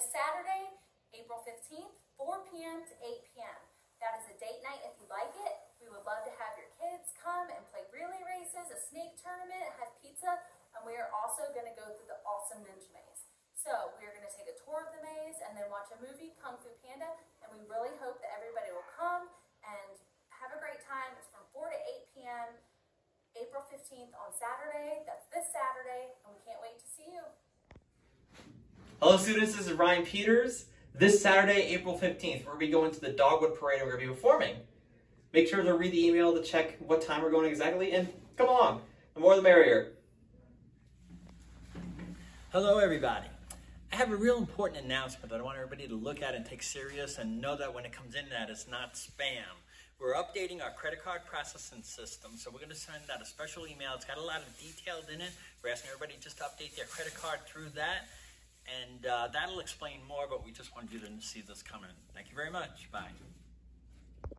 This Saturday, April 15th, 4 p.m. to 8 p.m. That is a date night if you like it. We would love to have your kids come and play relay races, a snake tournament, have pizza, and we are also going to go through the awesome Ninja Maze. So we are going to take a tour of the maze and then watch a movie, Kung Fu Panda, and we really hope that everybody will come and have a great time. It's from 4 to 8 p.m. April 15th on Saturday. That's this Saturday, and we can't wait. Hello students, this is Ryan Peters. This Saturday, April 15th, we're going to be going to the Dogwood Parade we're going to be performing. Make sure to read the email to check what time we're going exactly and come along. The more the merrier. Hello, everybody. I have a real important announcement that I want everybody to look at and take serious and know that when it comes in that it's not spam. We're updating our credit card processing system, so we're going to send out a special email. It's got a lot of details in it. We're asking everybody just to update their credit card through that, and uh, that'll explain more, but we just wanted you to see this coming. Thank you very much. Bye.